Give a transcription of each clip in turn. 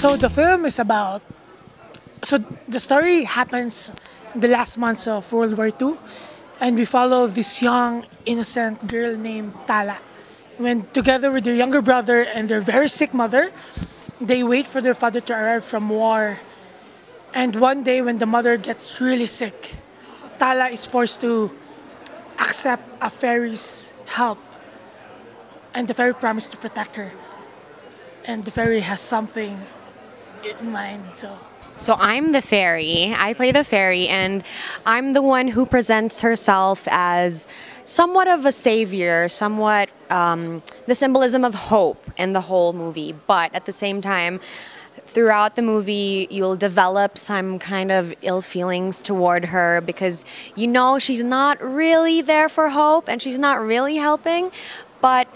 So the film is about. So the story happens the last months of World War II, and we follow this young, innocent girl named Tala. When together with their younger brother and their very sick mother, they wait for their father to arrive from war. And one day, when the mother gets really sick, Tala is forced to accept a fairy's help. And the fairy promised to protect her. And the fairy has something in so. So I'm the fairy. I play the fairy, and I'm the one who presents herself as somewhat of a savior, somewhat um, the symbolism of hope in the whole movie. But at the same time, throughout the movie, you'll develop some kind of ill feelings toward her because you know she's not really there for hope and she's not really helping, but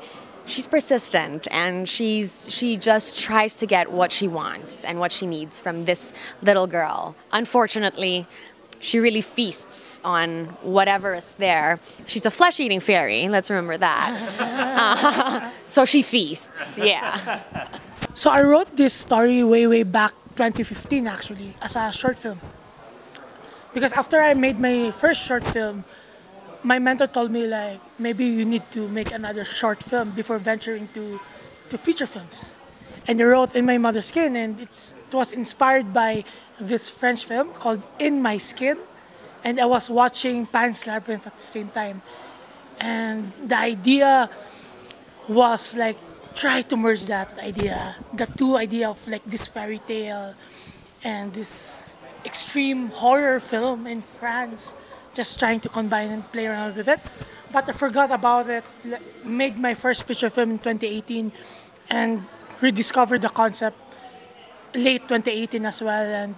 she's persistent and she's she just tries to get what she wants and what she needs from this little girl. Unfortunately, she really feasts on whatever is there. She's a flesh-eating fairy. Let's remember that. Uh, so she feasts. Yeah. So I wrote this story way, way back 2015 actually, as a short film. Because after I made my first short film, my mentor told me like maybe you need to make another short film before venturing to to feature films. And I wrote In My Mother's Skin and it's it was inspired by this French film called In My Skin. And I was watching Pan's Labyrinth at the same time. And the idea was like try to merge that idea, the two idea of like this fairy tale and this extreme horror film in France, just trying to combine and play around with it. But I forgot about it, made my first feature film in 2018 and rediscovered the concept late 2018 as well and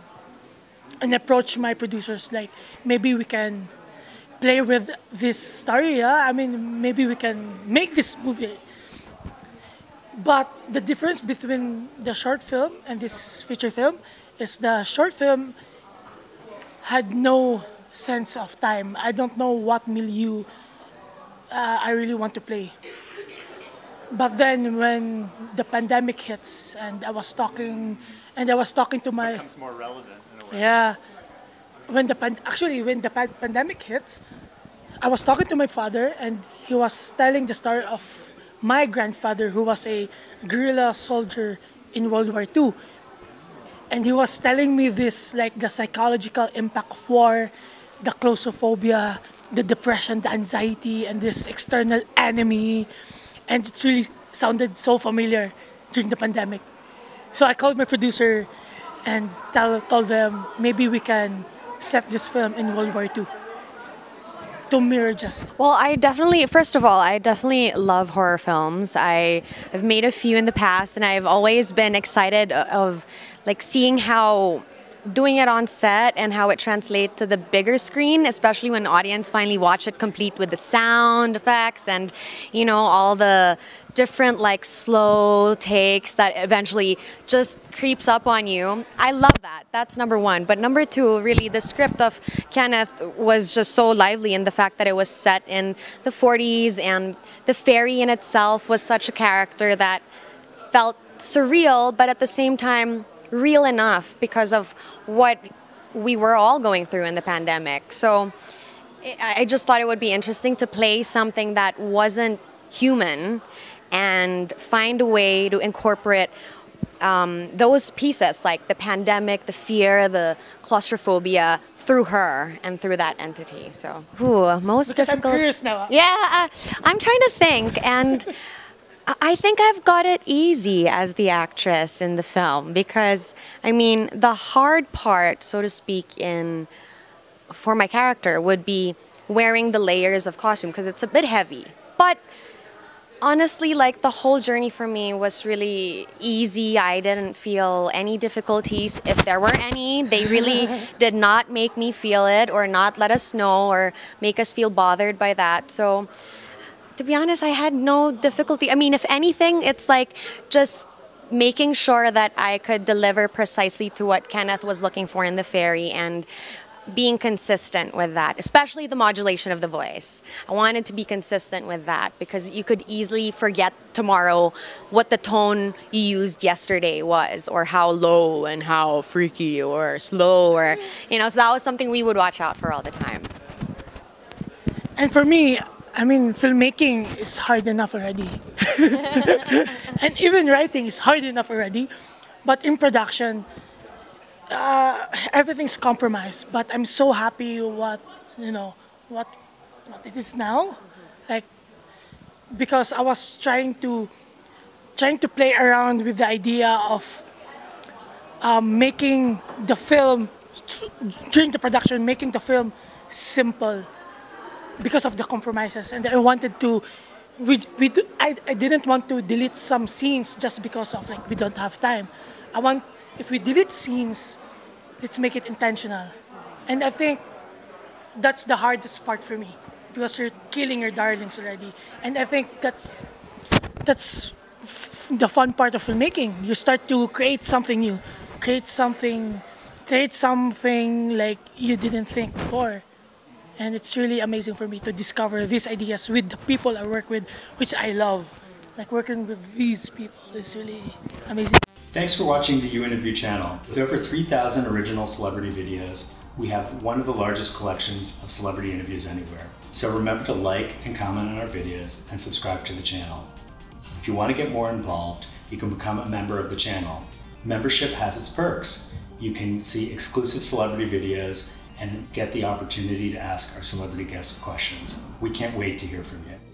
and approached my producers like maybe we can play with this story yeah? i mean maybe we can make this movie but the difference between the short film and this feature film is the short film had no sense of time. I don't know what milieu uh, I really want to play. But then when the pandemic hits and I was talking and I was talking to my becomes more relevant Yeah. When the pan- actually when the pan- pandemic hits, I was talking to my father and he was telling the story of my grandfather, who was a guerrilla soldier in World War II. And he was telling me this, like the psychological impact of war, the claustrophobia, the depression, the anxiety, and this external enemy. And it really sounded so familiar during the pandemic. So I called my producer and tell, told them maybe we can set this film in World War II to mirror just well i definitely first of all i definitely love horror films i have made a few in the past and i've always been excited of like seeing how doing it on set and how it translates to the bigger screen, especially when audience finally watch it complete with the sound effects and you know all the different like slow takes that eventually just creeps up on you. I love that. That's number one. But number two, really, the script of Kenneth was just so lively in the fact that it was set in the 40s and the fairy in itself was such a character that felt surreal, but at the same time real enough because of what we were all going through in the pandemic. So I just thought it would be interesting to play something that wasn't human and find a way to incorporate um, those pieces like the pandemic, the fear, the claustrophobia through her and through that entity. So, ooh, most because difficult. I'm curious now. Yeah, uh, I'm trying to think, and I think I've got it easy as the actress in the film because, I mean, the hard part, so to speak, in for my character would be wearing the layers of costume because it's a bit heavy, but honestly, like the whole journey for me was really easy. I didn't feel any difficulties. If there were any, they really did not make me feel it or not let us know or make us feel bothered by that. So, to be honest, I had no difficulty. I mean, if anything, it's like just making sure that I could deliver precisely to what Kenneth was looking for in the fairy and being consistent with that, especially the modulation of the voice. I wanted to be consistent with that because you could easily forget tomorrow what the tone you used yesterday was, or how low and how freaky or slow, or, you know, so that was something we would watch out for all the time. And for me, I mean, filmmaking is hard enough already. and even writing is hard enough already. But in production, uh, everything's compromised. But I'm so happy what, you know, what, what it is now. Like, because I was trying to, trying to play around with the idea of um, making the film, during the production, making the film simple because of the compromises and I wanted to we, we I, I didn't want to delete some scenes just because of like we don't have time. I want if we delete scenes let's make it intentional. And I think that's the hardest part for me because you're killing your darlings already. And I think that's that's the fun part of filmmaking. You start to create something new create something create something like you didn't think before and it's really amazing for me to discover these ideas with the people I work with, which I love. Like working with these people is really amazing. Thanks for watching the uInterview channel. With over 3,000 original celebrity videos, we have one of the largest collections of celebrity interviews anywhere. So remember to like and comment on our videos and subscribe to the channel. If you want to get more involved, you can become a member of the channel. Membership has its perks. You can see exclusive celebrity videos and get the opportunity to ask our celebrity guests questions. We can't wait to hear from you.